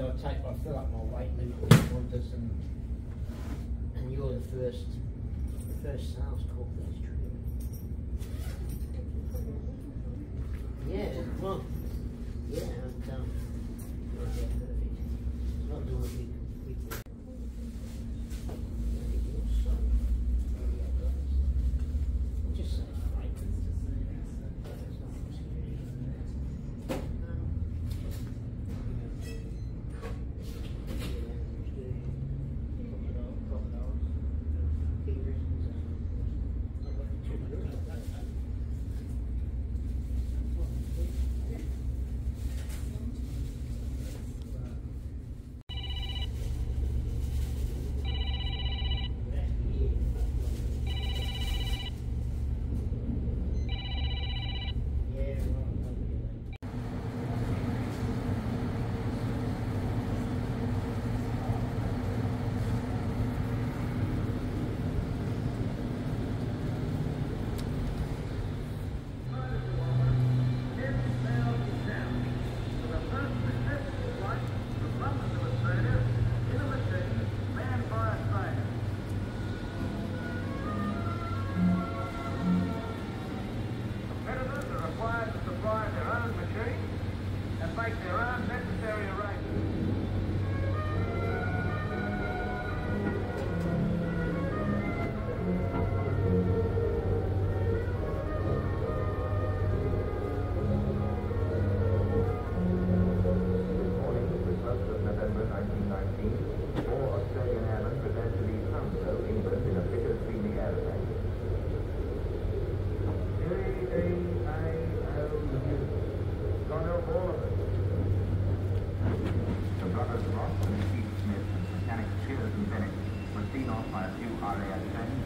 I'll I'll fill up my weight, and, and you're the first, the first sales call for this trip. Montgomery, I.